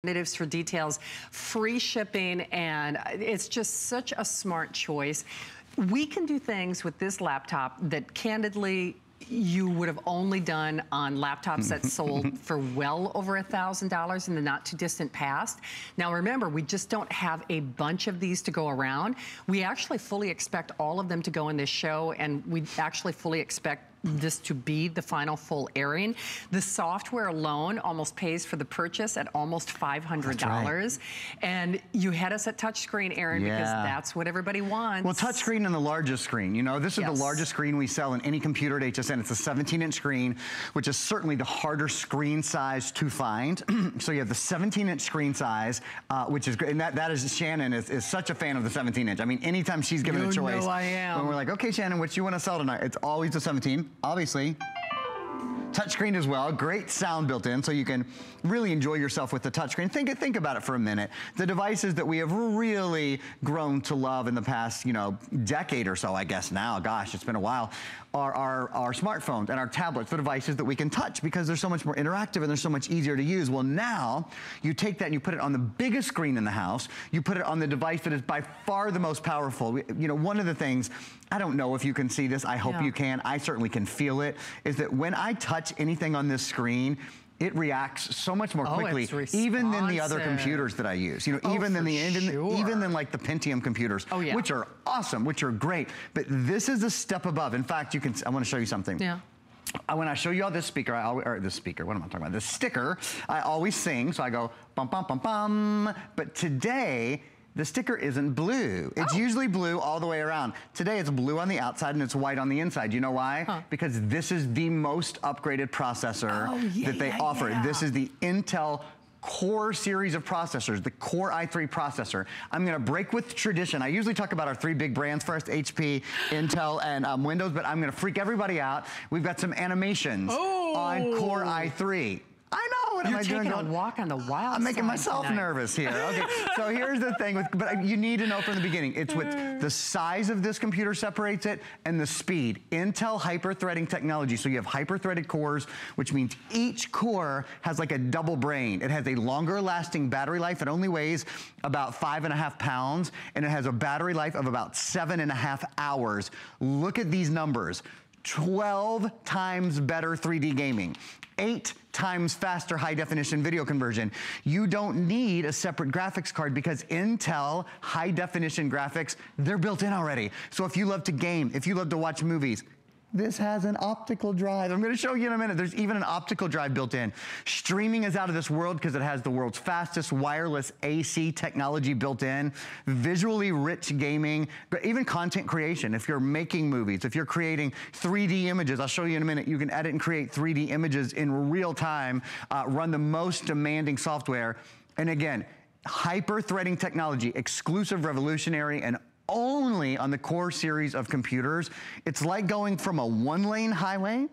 for details, free shipping, and it's just such a smart choice. We can do things with this laptop that candidly you would have only done on laptops that sold for well over a $1,000 in the not too distant past. Now remember, we just don't have a bunch of these to go around. We actually fully expect all of them to go in this show and we actually fully expect this to be the final full airing. The software alone almost pays for the purchase at almost $500. Right. And you had us at touchscreen, Aaron, yeah. because that's what everybody wants. Well, touchscreen and the largest screen. You know, this is yes. the largest screen we sell in any computer at HSN. It's a 17-inch screen, which is certainly the harder screen size to find. so you have the 17-inch screen size, uh, which is great. And that, that is, Shannon is, is such a fan of the 17-inch. I mean, anytime she's given you a choice. I am. When we're like, okay, Shannon, what you want to sell tonight? It's always the 17 obviously. Touchscreen as well, great sound built in so you can really enjoy yourself with the touchscreen. Think, think about it for a minute. The devices that we have really grown to love in the past, you know, decade or so, I guess now, gosh, it's been a while, are our, our smartphones and our tablets, the devices that we can touch because they're so much more interactive and they're so much easier to use. Well, now you take that and you put it on the biggest screen in the house, you put it on the device that is by far the most powerful. You know, one of the things, I don't know if you can see this, I hope yeah. you can, I certainly can feel it, is that when I touch anything on this screen, it reacts so much more oh, quickly, even than the other computers that I use. You know, oh, even than the sure. even than like the Pentium computers, oh, yeah. which are awesome, which are great. But this is a step above. In fact, you can. I want to show you something. Yeah. Uh, when I show you all this speaker, I always, or this speaker, what am I talking about? This sticker, I always sing, so I go bum bum bum bum. But today, the sticker isn't blue. It's oh. usually blue all the way around. Today it's blue on the outside and it's white on the inside. You know why? Huh. Because this is the most upgraded processor oh, yeah, that they yeah, offer. Yeah. This is the Intel core series of processors, the Core i3 processor. I'm gonna break with tradition. I usually talk about our three big brands first, HP, Intel, and um, Windows, but I'm gonna freak everybody out. We've got some animations oh. on Core i3. What You're am I taking doing? a walk on the wild I'm making myself tonight. nervous here. Okay, so here's the thing, with, but you need to know from the beginning. It's what mm. the size of this computer separates it and the speed. Intel hyper-threading technology. So you have hyper-threaded cores, which means each core has like a double brain. It has a longer lasting battery life. It only weighs about five and a half pounds, and it has a battery life of about seven and a half hours. Look at these numbers. 12 times better 3D gaming eight times faster high definition video conversion. You don't need a separate graphics card because Intel high definition graphics, they're built in already. So if you love to game, if you love to watch movies, this has an optical drive. I'm gonna show you in a minute. There's even an optical drive built in. Streaming is out of this world because it has the world's fastest wireless AC technology built in. Visually rich gaming, but even content creation. If you're making movies, if you're creating 3D images, I'll show you in a minute, you can edit and create 3D images in real time, uh, run the most demanding software. And again, hyper-threading technology, exclusive, revolutionary, and only on the core series of computers. It's like going from a one lane highway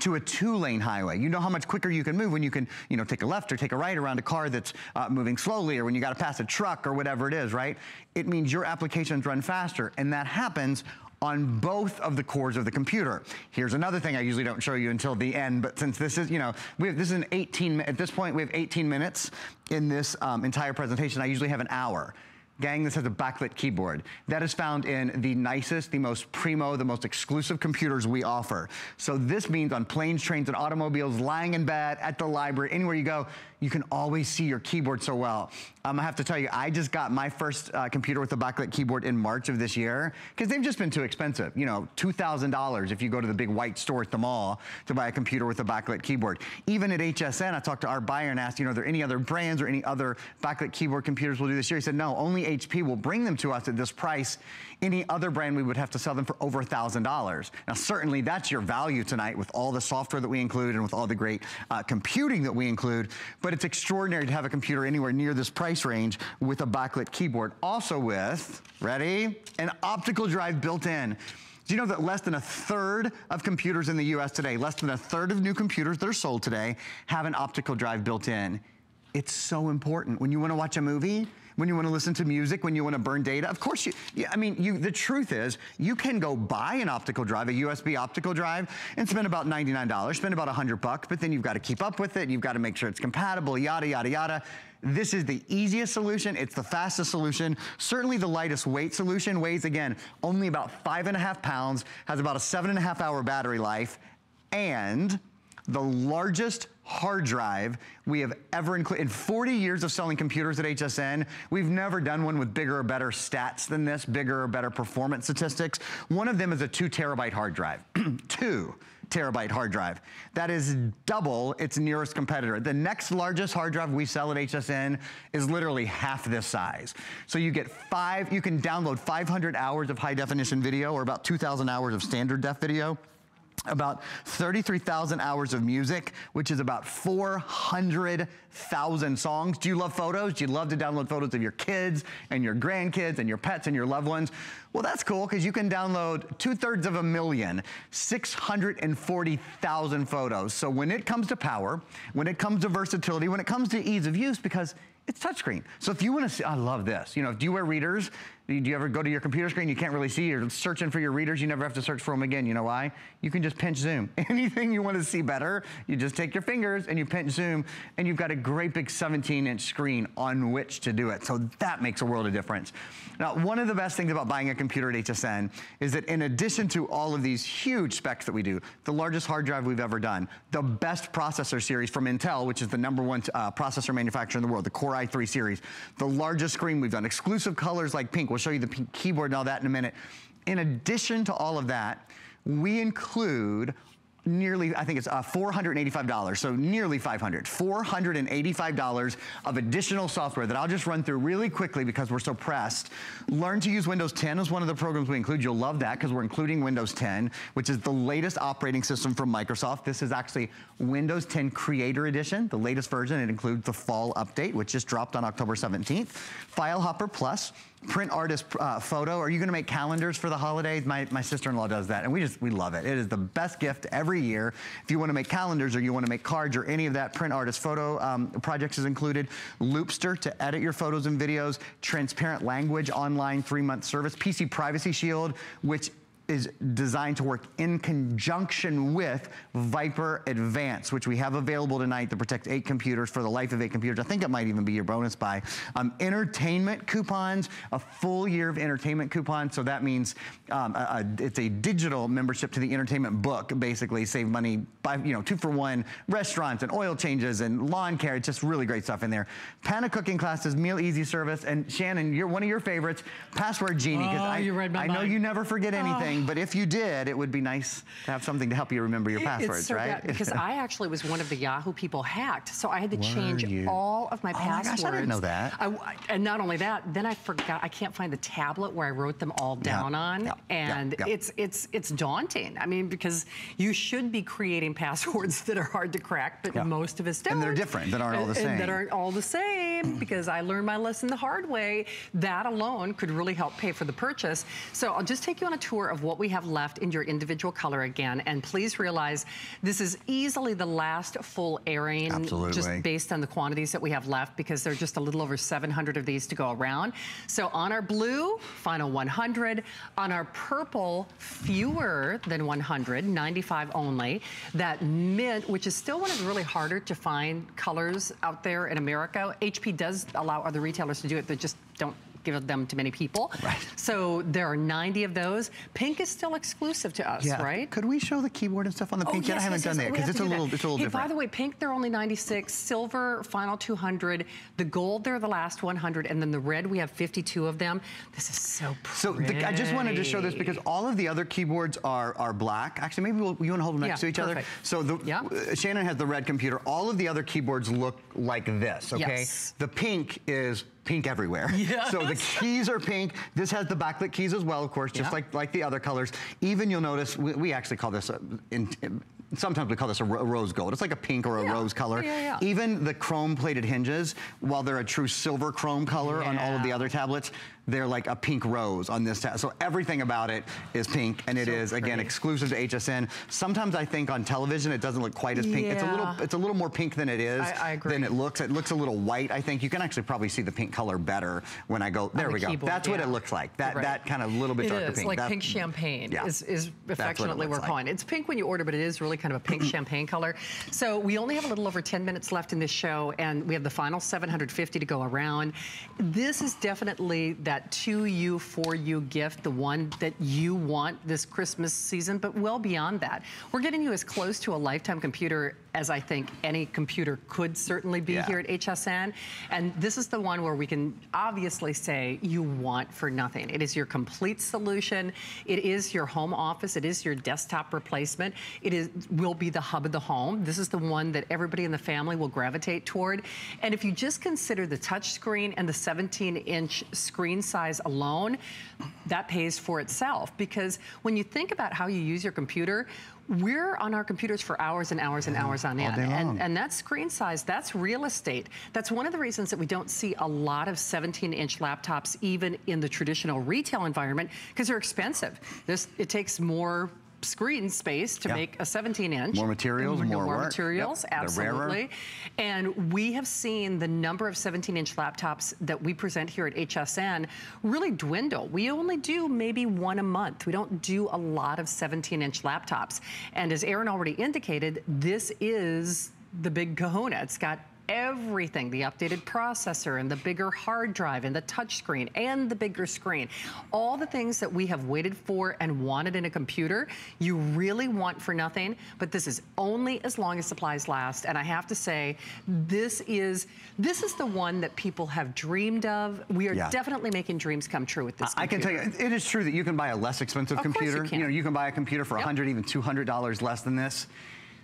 to a two-lane highway. You know how much quicker you can move when you can, you know, take a left or take a right around a car that's uh, moving slowly or when you got to pass a truck or whatever it is, right? It means your applications run faster and that happens on both of the cores of the computer. Here's another thing I usually don't show you until the end, but since this is, you know, we have, this is an 18, at this point we have 18 minutes in this um, entire presentation. I usually have an hour. Gang, this has a backlit keyboard. That is found in the nicest, the most primo, the most exclusive computers we offer. So this means on planes, trains, and automobiles, lying in bed, at the library, anywhere you go, you can always see your keyboard so well. Um, I have to tell you, I just got my first uh, computer with a backlit keyboard in March of this year because they've just been too expensive. You know, $2,000 if you go to the big white store at the mall to buy a computer with a backlit keyboard. Even at HSN, I talked to our buyer and asked, you know, are there any other brands or any other backlit keyboard computers we'll do this year? He said, no, only HP will bring them to us at this price. Any other brand, we would have to sell them for over $1,000. Now, certainly that's your value tonight with all the software that we include and with all the great uh, computing that we include. But but it's extraordinary to have a computer anywhere near this price range with a backlit keyboard. Also with, ready, an optical drive built in. Do you know that less than a third of computers in the US today, less than a third of new computers that are sold today have an optical drive built in? It's so important. When you wanna watch a movie, when you want to listen to music, when you want to burn data. Of course, you, I mean, you, the truth is, you can go buy an optical drive, a USB optical drive, and spend about $99, spend about 100 bucks, but then you've got to keep up with it, you've got to make sure it's compatible, yada, yada, yada. This is the easiest solution, it's the fastest solution, certainly the lightest weight solution, weighs, again, only about five and a half pounds, has about a seven and a half hour battery life, and the largest hard drive we have ever included. In 40 years of selling computers at HSN, we've never done one with bigger or better stats than this, bigger or better performance statistics. One of them is a two terabyte hard drive. two terabyte hard drive. That is double its nearest competitor. The next largest hard drive we sell at HSN is literally half this size. So you get five, you can download 500 hours of high definition video or about 2,000 hours of standard def video about 33,000 hours of music, which is about 400,000 songs. Do you love photos? Do you love to download photos of your kids and your grandkids and your pets and your loved ones? Well, that's cool because you can download two thirds of a million, 640,000 photos. So when it comes to power, when it comes to versatility, when it comes to ease of use, because it's touchscreen. So if you want to see, I love this. You know, do you wear readers? Do you ever go to your computer screen, you can't really see, you're searching for your readers, you never have to search for them again. You know why? You can just pinch zoom. Anything you want to see better, you just take your fingers and you pinch zoom, and you've got a great big 17 inch screen on which to do it. So that makes a world of difference. Now, one of the best things about buying a computer at HSN is that in addition to all of these huge specs that we do, the largest hard drive we've ever done, the best processor series from Intel, which is the number one uh, processor manufacturer in the world, the Core i3 series, the largest screen we've done, exclusive colors like pink, show you the keyboard and all that in a minute. In addition to all of that, we include nearly, I think it's uh, $485, so nearly 500, $485 of additional software that I'll just run through really quickly because we're so pressed. Learn to use Windows 10 is one of the programs we include. You'll love that because we're including Windows 10, which is the latest operating system from Microsoft. This is actually Windows 10 Creator Edition, the latest version. It includes the fall update, which just dropped on October 17th. File Hopper Plus, print artist uh, photo. Are you gonna make calendars for the holidays? My, my sister-in-law does that and we just, we love it. It is the best gift every year. If you wanna make calendars or you wanna make cards or any of that print artist photo um, projects is included. Loopster to edit your photos and videos. Transparent language online three-month service. PC Privacy Shield, which is designed to work in conjunction with VIPRE Advance, which we have available tonight to protect eight computers for the life of eight computers. I think it might even be your bonus buy. Um, entertainment coupons, a full year of entertainment coupons. So that means um, a, a, it's a digital membership to the entertainment book, basically save money by, you know, two for one restaurants and oil changes and lawn care. It's just really great stuff in there. Panna cooking classes, meal easy service. And Shannon, you're one of your favorites, Password Genie. Oh, I, you read my I know you never forget anything. Oh but if you did, it would be nice to have something to help you remember your passwords, so right? because I actually was one of the Yahoo people hacked, so I had to change you? all of my oh passwords. Gosh, I didn't know that. I, and not only that, then I forgot. I can't find the tablet where I wrote them all down yeah, on, yeah, and yeah, it's it's it's daunting. I mean, because you should be creating passwords that are hard to crack, but most of us don't. And they're different. That aren't all the and, same. that aren't all the same because I learned my lesson the hard way. That alone could really help pay for the purchase. So I'll just take you on a tour of what we have left in your individual color again. And please realize this is easily the last full airing Absolutely. just based on the quantities that we have left because there are just a little over 700 of these to go around. So on our blue, final 100. On our purple, fewer than 100, 95 only. That mint, which is still one of the really harder to find colors out there in America. HP does allow other retailers to do it. They just don't give them to many people. Right. So there are 90 of those. Pink is still exclusive to us, yeah. right? Could we show the keyboard and stuff on the Oh, pink yet? yes, I haven't yes, done yes. that because it's a little, that. it's a little hey, different. By the way, pink, they're only 96. Silver, final 200. The gold, they're the last 100. And then the red, we have 52 of them. This is so So pretty. the, I just wanted to show this because all of the other keyboards are are black. Actually, maybe we'll, you want to hold them next Yeah, to each perfect. other. So the, Yeah. uh, Shannon has the red computer. All of the other keyboards look like this. Okay. Yes. The pink is pink everywhere. Yes. So the keys are pink. This has the backlit keys as well, of course, just Yeah. like like the other colors. Even you'll notice we, we actually call this a, in, sometimes we call this a, ro- rose gold. It's like a pink or a Yeah. rose color. Yeah, yeah. Even the chrome plated hinges, while they're a true silver chrome color on all of the other tablets, they're like a pink rose on this tab. So everything about it is pink, and it So is again exclusive to HSN. Sometimes I think on television it doesn't look quite as pink. It's a little, it's a little more pink than it is. I- I agree. Than it looks. It looks a little white. I think you can actually probably see the pink color better when I go. There the we go. keyboard, That's what it looks like. That Right. that kind of little bit It darker is, pink. like pink champagne yeah. is, is affectionately we're calling it. It's pink when you order, but it is really kind of a pink champagne color. So we only have a little over 10 minutes left in this show, and we have the final 750 to go around. This is definitely that to you, for you gift, the one that you want this Christmas season, but well beyond that. We're getting you as close to a lifetime computer as I think any computer could certainly be Yeah. here at HSN. And this is the one where we can obviously say you want for nothing. It is your complete solution. It is your home office. It is your desktop replacement. It is will be the hub of the home. This is the one that everybody in the family will gravitate toward. And if you just consider the touch screen and the 17 inch screen size alone, that pays for itself. Because when you think about how you use your computer, we're on our computers for hours and hours and hours on end. And, and that screen size, that's real estate. That's one of the reasons that we don't see a lot of 17 inch laptops even in the traditional retail environment because they're expensive. This, it takes more screen space to Yeah. make a 17 inch. More materials, more work. materials, Yep, absolutely. And we have seen the number of 17 inch laptops that we present here at HSN really dwindle. We only do maybe one a month. We don't do a lot of 17 inch laptops. And as Aaron already indicated, this is the big kahuna. It's got everything, the updated processor and the bigger hard drive and the touchscreen and the bigger screen. All the things that we have waited for and wanted in a computer, you really want for nothing, but this is only as long as supplies last. And I have to say, this is this is the one that people have dreamed of. We are Yeah. definitely making dreams come true with this I can tell you, it is true that you can buy a less expensive Of course you computer. can. know, you can buy a computer for Yep. 100, even $200 less than this.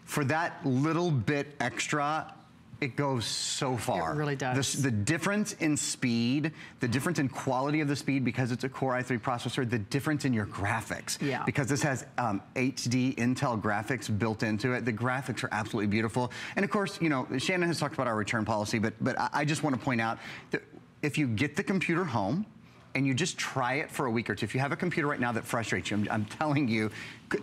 For that little bit extra, it goes so far. It really The, does. the difference in speed, the difference in quality of the speed because it's a Core i3 processor, the difference in your graphics. Yeah. Because this has um, HD Intel graphics built into it. The graphics are absolutely beautiful. And of course, you know, Shannon has talked about our return policy, but, but I, I just want to point out that if you get the computer home, and you just try it for a week or two. If you have a computer right now that frustrates you, I'm, I'm telling you,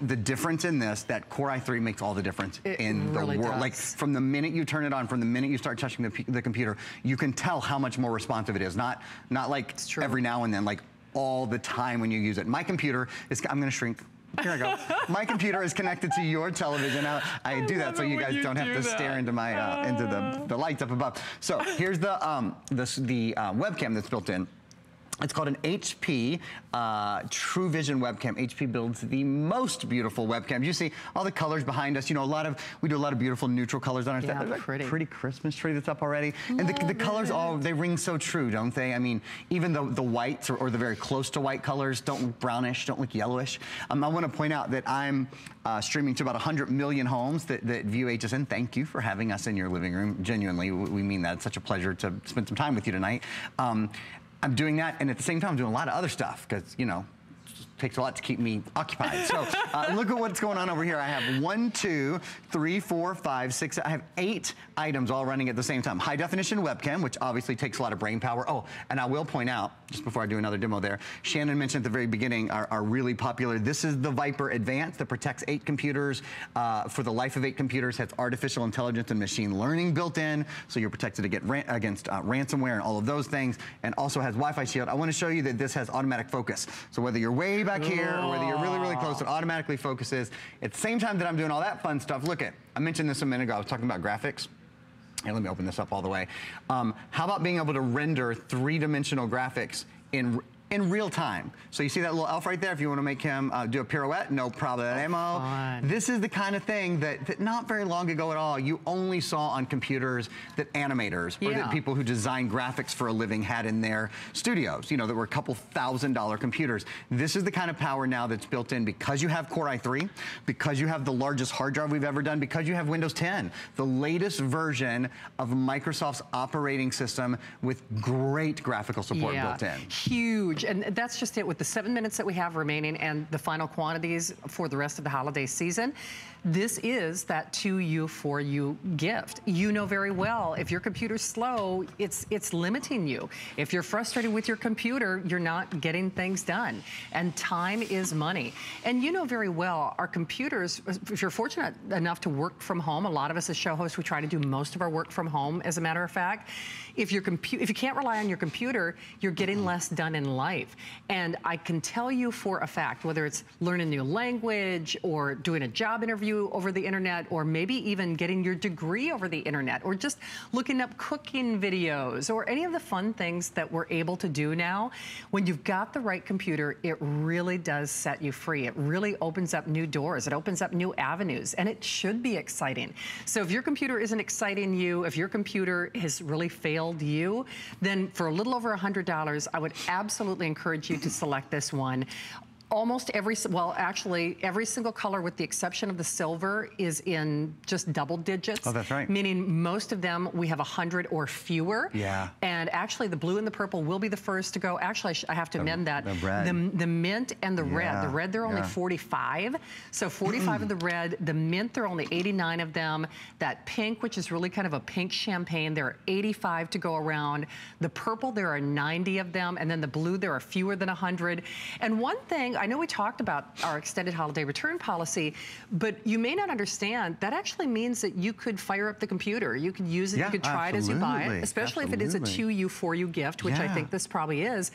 the difference in this, that Core i3 makes all the difference It in the really world. Like from the minute you turn it on, from the minute you start touching the, p- the computer, you can tell how much more responsive it is. Not, not like every now and then, like all the time when you use it. My computer is, I'm gonna shrink. Here I go. My computer is connected to your television. I, I do that so you guys you don't have to that. stare into my uh, into the, the lights up above. So here's the um, this, the uh, webcam that's built in. It's called an HP uh, True Vision webcam. HP builds the most beautiful webcams. You see all the colors behind us. You know, a lot of we do a lot of beautiful neutral colors on our Yeah, set. There's a pretty. pretty Christmas tree that's up already, and the, the colors all they ring so true, don't they? I mean, even the the whites or, or the very close to white colors don't look brownish, don't look yellowish. Um, I want to point out that I'm uh, streaming to about 100 million homes that, that view HSN. Thank you for having us in your living room. Genuinely, we we mean that. It's such a pleasure to spend some time with you tonight. Um, I'm doing that, and at the same time, I'm doing a lot of other stuff because you know takes a lot to keep me occupied. So uh, look at what's going on over here. I have one, two, three, four, five, six. I have eight items all running at the same time. High definition webcam, which obviously takes a lot of brain power. Oh, and I will point out, just before I do another demo there, Shannon mentioned at the very beginning are, are really popular. This is the VIPRE Advanced that protects eight computers uh, for the life of eight computers, has artificial intelligence and machine learning built in, so you're protected against, ran- against uh, ransomware and all of those things, and also has Wi-Fi shield. I want to show you that this has automatic focus. So whether you're way back here or whether you're really, really close, it automatically focuses. At the same time that I'm doing all that fun stuff, look at, I mentioned this a minute ago, I was talking about graphics. And let me open this up all the way. Um, how about being able to render three-dimensional graphics in in real time? So you see that little elf right there? If you want to make him uh, do a pirouette, no problemo. fun. this is the kind of thing that, that not very long ago at all, you only saw on computers that animators or that people who design graphics for a living had in their studios. You know, that were a couple thousand dollar computers. This is the kind of power now that's built in because you have Core i3, because you have the largest hard drive we've ever done, because you have Windows 10, the latest version of Microsoft's operating system with great graphical support yeah, built in. Huge. And that's just it with the seven minutes that we have remaining and the final quantities for the rest of the holiday season. This is that to you for you gift. You know very well if your computer's slow, it's it's limiting you. If you're frustrated with your computer, you're not getting things done. And time is money. And you know very well our computers, if you're fortunate enough to work from home, a lot of us as show hosts, we try to do most of our work from home, as a matter of fact. If, your if you can't rely on your computer, you're getting less done in life. And I can tell you for a fact, whether it's learning a new language or doing a job interview over the internet, or maybe even getting your degree over the internet, or just looking up cooking videos, or any of the fun things that we're able to do now, when you've got the right computer, it really does set you free. It really opens up new doors. It opens up new avenues, and it should be exciting. So if your computer isn't exciting you, if your computer has really failed you, then for a little over $100, I would absolutely encourage you to select this one almost every, well, actually, every single color with the exception of the silver is in just double digits. Oh, that's right. Meaning most of them, we have 100 or fewer. Yeah. And actually, the blue and the purple will be the first to go. Actually, I, I have to the, amend that. The red. The, the mint and the yeah. red. The red, they're only yeah. 45. So 45 of the red. The mint, there are only 89 of them. That pink, which is really kind of a pink champagne, there are 85 to go around. The purple, there are 90 of them. And then the blue, there are fewer than 100. And one thing, I know we talked about our extended holiday return policy, but you may not understand that actually means that you could fire up the computer. You could use it, yeah, you could try absolutely. it as you buy it, especially absolutely. if it is a to you, for you gift, which yeah. I think this probably is.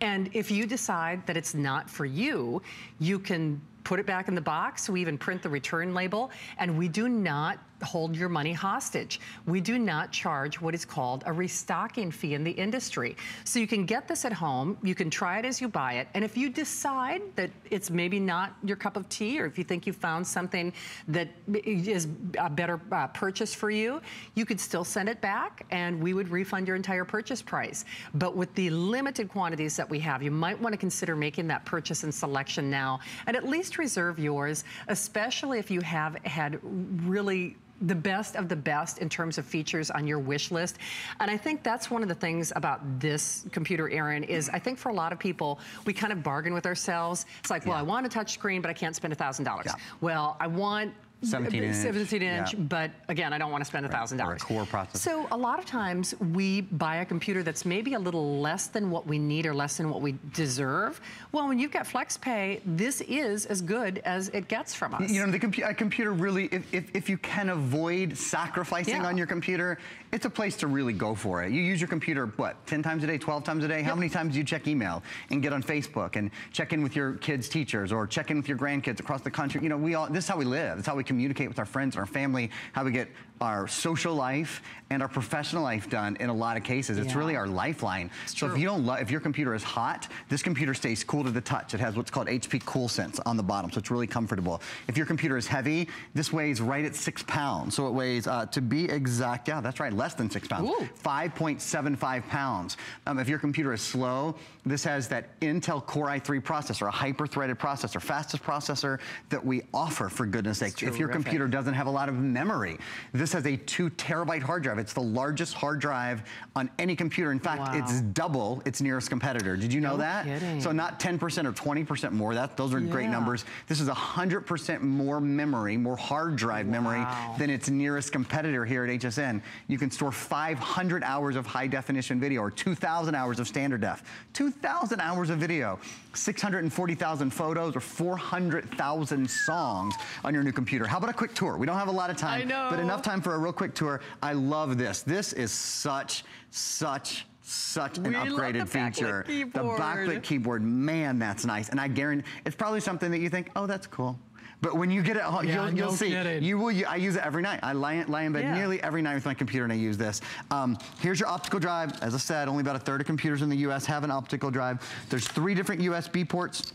And if you decide that it's not for you, you can put it back in the box. We even print the return label, and we do not hold your money hostage. We do not charge what is called a restocking fee in the industry. So you can get this at home, you can try it as you buy it, and if you decide that it's maybe not your cup of tea, or if you think you found something that is a better uh, purchase for you, you could still send it back and we would refund your entire purchase price. But with the limited quantities that we have, you might want to consider making that purchase and selection now, and at least reserve yours, especially if you have had really the best of the best in terms of features on your wish list. And I think that's one of the things about this computer, Aaron, is I think for a lot of people, we kind of bargain with ourselves. It's like, well, I want a touchscreen, but I can't spend $1,000. Yeah. Well, I want 17 uh, inch. 17 inch, yeah. but again, I don't want to spend a $1,000. Or a core processor. So a lot of times we buy a computer that's maybe a little less than what we need or less than what we deserve. Well, when you've got FlexPay, this is as good as it gets from us. You know, the compu computer really, if, if, if, you can avoid sacrificing yeah. on your computer, it's a place to really go for it. You use your computer, what, 10 times a day, 12 times a day? Yep. How many times do you check email and get on Facebook and check in with your kids' teachers or check in with your grandkids across the country? You know, we all, this is how we live. Is how we communicate with our friends and our family, how we get our social life and our professional life done in a lot of cases. It's yeah. really our lifeline. It's so true. if you don't love, if your computer is hot, this computer stays cool to the touch. It has what's called HP Cool Sense on the bottom, so it's really comfortable. If your computer is heavy, this weighs right at six pounds. So it weighs, uh, to be exact, yeah, that's right, less than six pounds. 5.75 pounds. Um, if your computer is slow, this has that Intel Core i3 processor, a hyper-threaded processor, fastest processor that we offer, for goodness sake. If your computer doesn't have a lot of memory, this has a two terabyte hard drive. It's the largest hard drive on any computer. In fact, wow. it's double its nearest competitor. Did you know no that? Kidding. So not 10% or 20% more. That Those are yeah. great numbers. This is 100% more memory, more hard drive wow. memory than its nearest competitor here at HSN. You can store 500 hours of high definition video or 2,000 hours of standard def. 2,000 hours of video, 640,000 photos or 400,000 songs on your new computer. How about a quick tour? We don't have a lot of time, I know. but enough time for a real quick tour. I love this. This is such, such, such an we upgraded love the feature. Backlit the backlit keyboard, man, that's nice. And I guarantee, it's probably something that you think, oh, that's cool. But when you get it, yeah, you'll, you'll no see. Kidding. You will. I use it every night. I lie, lie in bed yeah. nearly every night with my computer, and I use this. Um, here's your optical drive. As I said, only about a third of computers in the U.S. have an optical drive. There's three different USB ports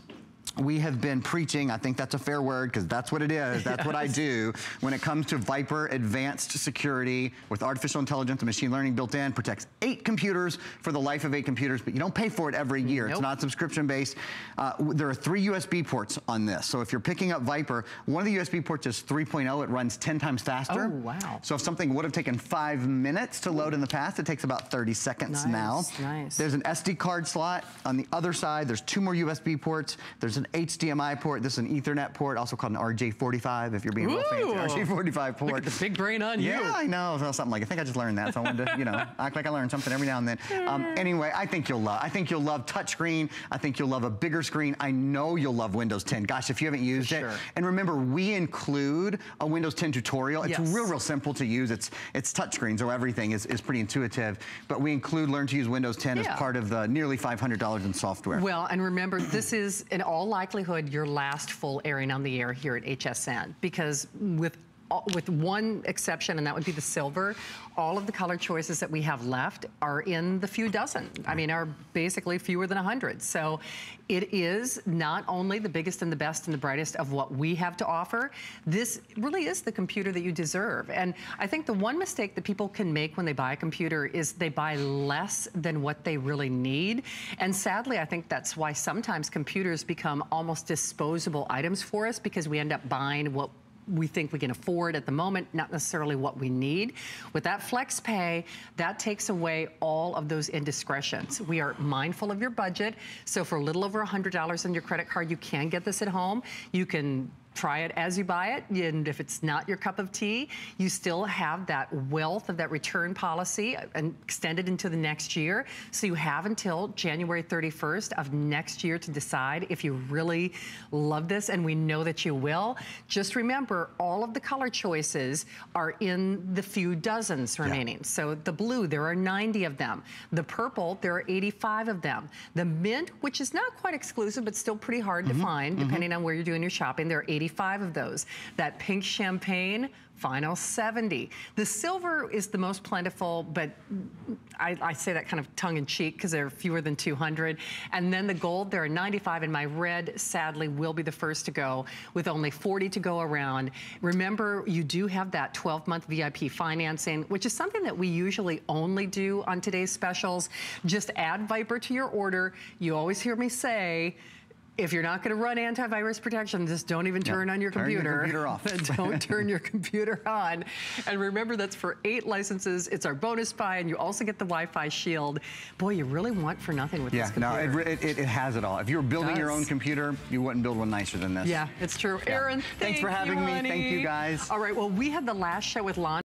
we have been preaching, I think that's a fair word because that's what it is, that's yes. what I do, when it comes to VIPRE Advanced Security with artificial intelligence and machine learning built in, protects eight computers for the life of eight computers, but you don't pay for it every year. Nope. It's not subscription based. Uh, there are three USB ports on this. So if you're picking up VIPRE, one of the USB ports is 3.0, it runs 10 times faster. Oh, wow. So if something would have taken five minutes to load in the past, it takes about 30 seconds nice, now. Nice. There's an SD card slot on the other side. There's two more USB ports. There's an HDMI port. This is an Ethernet port, also called an RJ45 if you're being real fancy. RJ45 port. Look at the big brain on you. Yeah, I know. So something like I think I just learned that, so I wanted to, you know, act like I learned something every now and then. Um, anyway, I think you'll love. I think you'll love touchscreen. I think you'll love a bigger screen. I know you'll love Windows 10. Gosh, if you haven't used it, sure. and remember, we include a Windows 10 tutorial. It's Yes. real, real simple to use. It's it's touchscreen, so everything is, is pretty intuitive. But we include Learn to Use Windows 10 Yeah. as part of the nearly $500 in software. Well, and remember, this is in all likelihood your last full airing on the air here at HSN because with with one exception, and that would be the silver, all of the color choices that we have left are in the few dozen. I mean, are basically fewer than 100. So it is not only the biggest and the best and the brightest of what we have to offer, this really is the computer that you deserve. And I think the one mistake that people can make when they buy a computer is they buy less than what they really need. And sadly, I think that's why sometimes computers become almost disposable items for us because we end up buying what we think we can afford at the moment, not necessarily what we need. With that flex pay, that takes away all of those indiscretions. We are mindful of your budget. So for a little over $100 on your credit card, you can get this at home. You can try it as you buy it. And if it's not your cup of tea, you still have that wealth of that return policy uh, and extended into the next year. So you have until January 31st of next year to decide if you really love this, and we know that you will. Just remember, all of the color choices are in the few dozens remaining. So the blue, there are 90 of them. The purple, there are 85 of them. The mint, which is not quite exclusive, but still pretty hard to mm-hmm. find, mm-hmm. depending on where you're doing your shopping, there are 85 of those. That pink champagne, final 70. The silver is the most plentiful, but I, I say that kind of tongue in cheek because there are fewer than 200. And then the gold, there are 95, and my red, sadly, will be the first to go with only 40 to go around. Remember, you do have that 12 month VIP financing, which is something that we usually only do on today's specials. Just add VIPRE to your order. You always hear me say, if you're not going to run antivirus protection, just don't even turn on your turn your computer. computer off. don't turn your computer on. And remember, that's for eight licenses. It's our bonus buy, and you also get the Wi-Fi shield. Boy, you really want for nothing with yeah, this no, computer. it, it, it has it all. If you were building your own computer, you wouldn't build one nicer than this. yeah, it's true. Yeah. Aaron, Thanks for having you, me. Thank you, guys. All right, well, we had the last show with Lon.